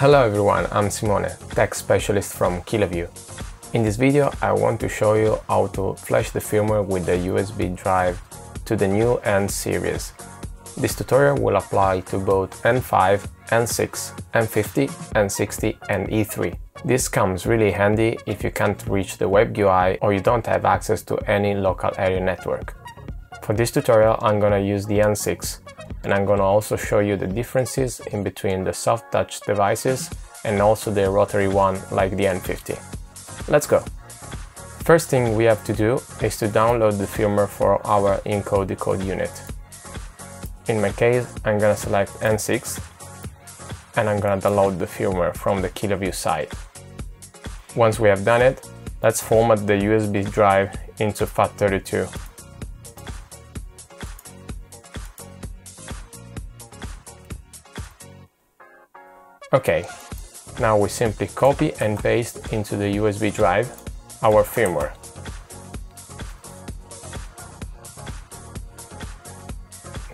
Hello everyone, I'm Simone, tech specialist from KiloView. In this video I want to show you how to flash the firmware with the USB drive to the new N series. This tutorial will apply to both N5, N6, N50, N60 and E3. This comes really handy if you can't reach the web UI or you don't have access to any local area network. For this tutorial I'm gonna use the N6 and I'm gonna also show you the differences in between the soft touch devices and also the rotary one like the N50. Let's go! First thing we have to do is to download the firmware for our encode decode unit. In my case, I'm gonna select N6 and I'm gonna download the firmware from the KiloView site. Once we have done it, let's format the USB drive into FAT32. Okay, now we simply copy and paste into the USB drive our firmware.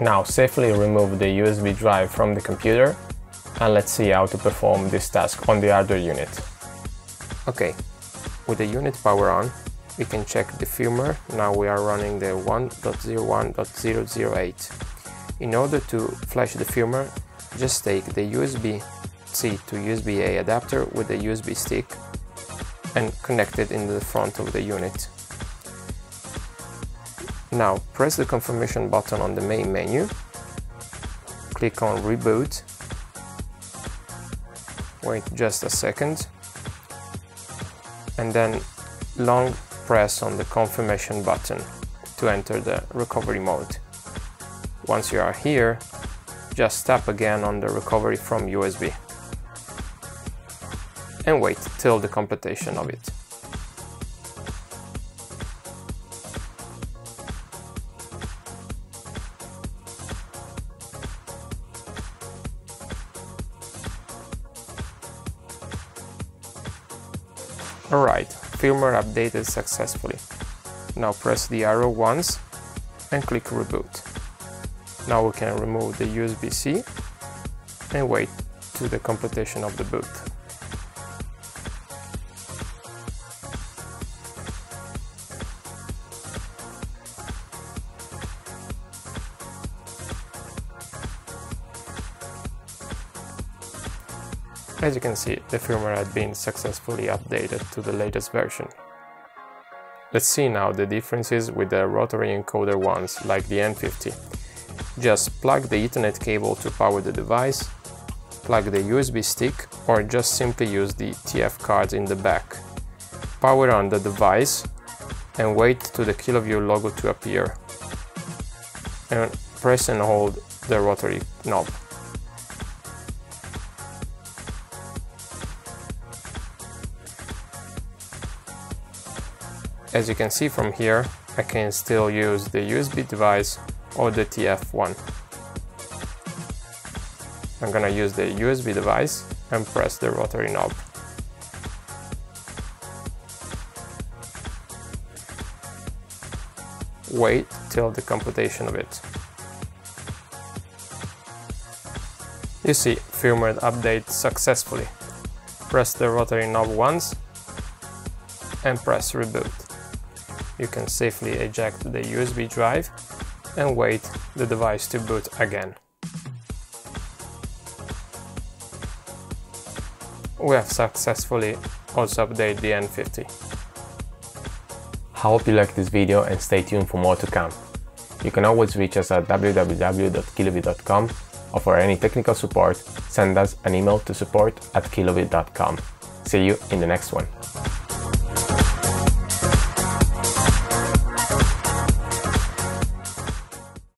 Now safely remove the USB drive from the computer and let's see how to perform this task on the hardware unit. Okay, with the unit power on, we can check the firmware. Now we are running the 1.01.008. In order to flash the firmware, just take the USB-C to USB-A adapter with the USB stick and connect it in the front of the unit. Now press the confirmation button on the main menu, click on reboot, wait just a second, and then long press on the confirmation button to enter the recovery mode. Once you are here, just tap again on the recovery from USB and wait till the completion of it. Alright, firmware updated successfully. Now press the arrow once and click reboot. Now we can remove the USB-C and wait to the completion of the boot. As you can see, the firmware had been successfully updated to the latest version. Let's see now the differences with the rotary encoder ones, like the N50. Just plug the Ethernet cable to power the device, plug the USB stick, or just simply use the TF card in the back. Power on the device and wait to the KiloView logo to appear. And press and hold the rotary knob. As you can see from here, I can still use the USB device or the TF1. I'm gonna use the USB device and press the rotary knob. Wait till the completion of it. You see, firmware update successfully. Press the rotary knob once and press reboot you can safely eject the USB drive and wait the device to boot again. We have successfully also updated the N50. I hope you liked this video and stay tuned for more to come. You can always reach us at www.kiloview.com or for any technical support, send us an email to support at. See you in the next one.